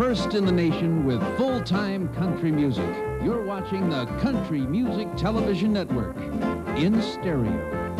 First in the nation with full-time country music. You're watching the Country Music Television Network in stereo.